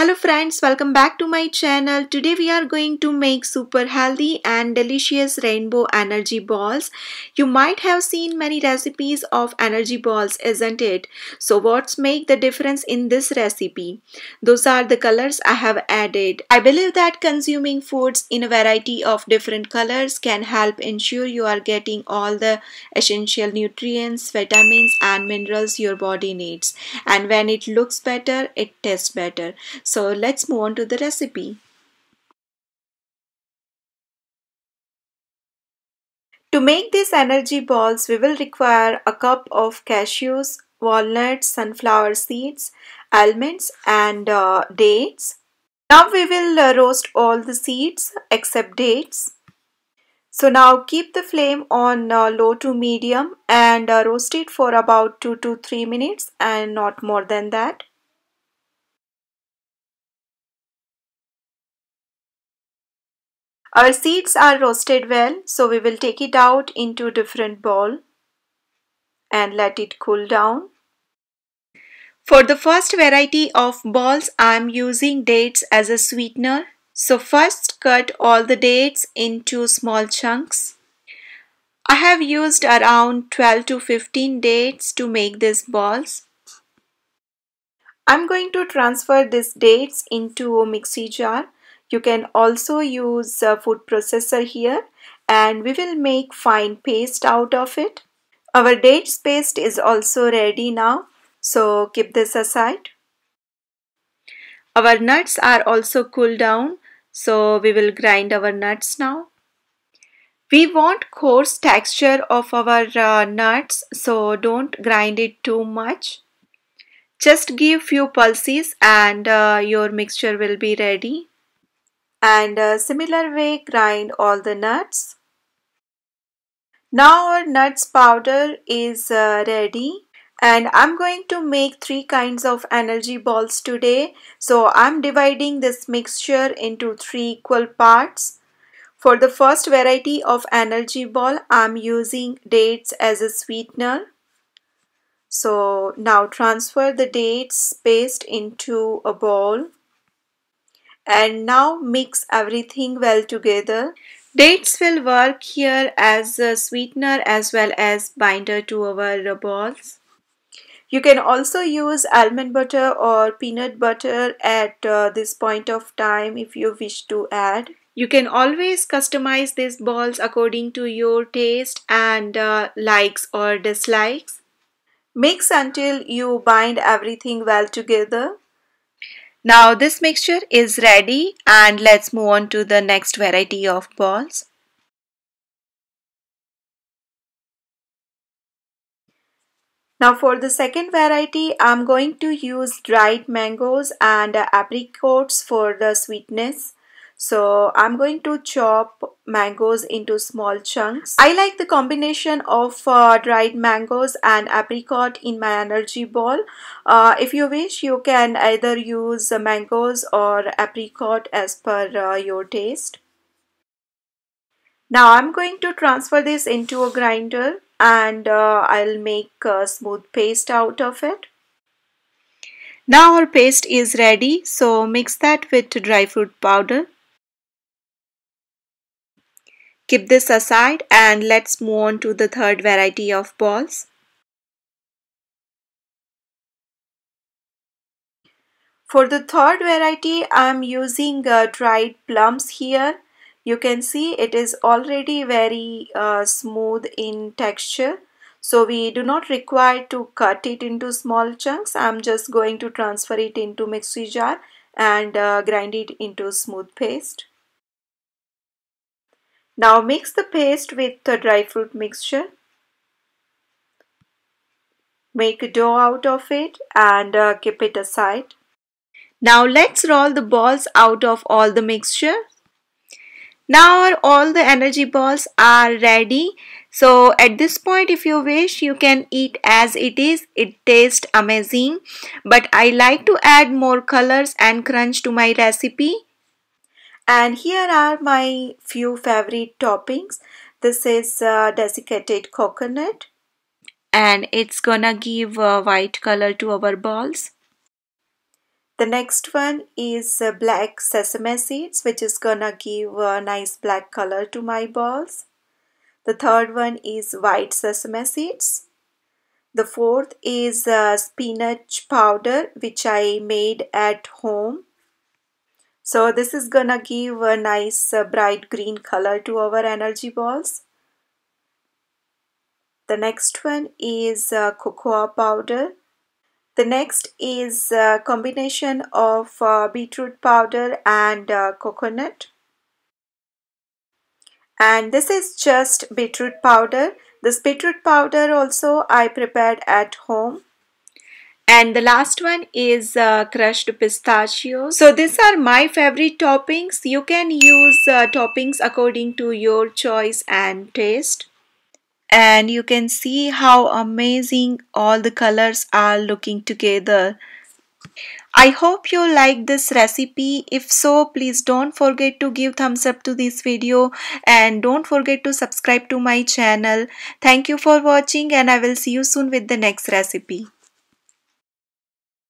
Hello friends, welcome back to my channel. Today we are going to make super healthy and delicious rainbow energy balls. You might have seen many recipes of energy balls, isn't it? So what's make the difference in this recipe? Those are the colors I have added. I believe that consuming foods in a variety of different colors can help ensure you are getting all the essential nutrients, vitamins and minerals your body needs. And when it looks better, it tastes better. So let's move on to the recipe. To make these energy balls, we will require a cup of cashews, walnuts, sunflower seeds, almonds and uh, dates. Now we will uh, roast all the seeds except dates. So now keep the flame on uh, low to medium and uh, roast it for about 2 to 3 minutes and not more than that. Our seeds are roasted well, so we will take it out into different bowl and let it cool down. For the first variety of balls, I am using dates as a sweetener. So first cut all the dates into small chunks. I have used around 12 to 15 dates to make these balls. I'm going to transfer these dates into a mixie jar you can also use a food processor here and we will make fine paste out of it. Our dates paste is also ready now so keep this aside. Our nuts are also cooled down so we will grind our nuts now. We want coarse texture of our uh, nuts so don't grind it too much. Just give few pulses and uh, your mixture will be ready and a similar way grind all the nuts. Now our nuts powder is uh, ready and I'm going to make three kinds of energy balls today. So I'm dividing this mixture into three equal parts. For the first variety of energy ball, I'm using dates as a sweetener. So now transfer the dates paste into a bowl and now mix everything well together. Dates will work here as a sweetener as well as binder to our balls. You can also use almond butter or peanut butter at uh, this point of time if you wish to add. You can always customize these balls according to your taste and uh, likes or dislikes. Mix until you bind everything well together. Now this mixture is ready and let's move on to the next variety of balls. Now for the second variety, I'm going to use dried mangoes and apricots for the sweetness. So I'm going to chop mangoes into small chunks. I like the combination of uh, dried mangoes and apricot in my energy ball. Uh, if you wish, you can either use mangoes or apricot as per uh, your taste. Now I'm going to transfer this into a grinder and uh, I'll make a smooth paste out of it. Now our paste is ready so mix that with dry fruit powder. Keep this aside and let's move on to the third variety of balls. For the third variety, I am using uh, dried plums here. You can see it is already very uh, smooth in texture. So we do not require to cut it into small chunks. I'm just going to transfer it into mixie jar and uh, grind it into smooth paste. Now mix the paste with the dry fruit mixture. Make a dough out of it and uh, keep it aside. Now let's roll the balls out of all the mixture. Now all the energy balls are ready. So at this point if you wish you can eat as it is. It tastes amazing. But I like to add more colors and crunch to my recipe and here are my few favorite toppings this is uh, desiccated coconut and it's gonna give a white color to our balls The next one is uh, black sesame seeds which is gonna give a nice black color to my balls. The third one is white sesame seeds. The fourth is uh, spinach powder which I made at home. So this is gonna give a nice uh, bright green color to our energy balls. The next one is uh, cocoa powder the next is a combination of uh, beetroot powder and uh, coconut. And this is just beetroot powder. This beetroot powder also I prepared at home. And the last one is uh, crushed pistachios. So these are my favorite toppings. You can use uh, toppings according to your choice and taste and you can see how amazing all the colors are looking together. I hope you like this recipe. If so, please don't forget to give thumbs up to this video and don't forget to subscribe to my channel. Thank you for watching and I will see you soon with the next recipe.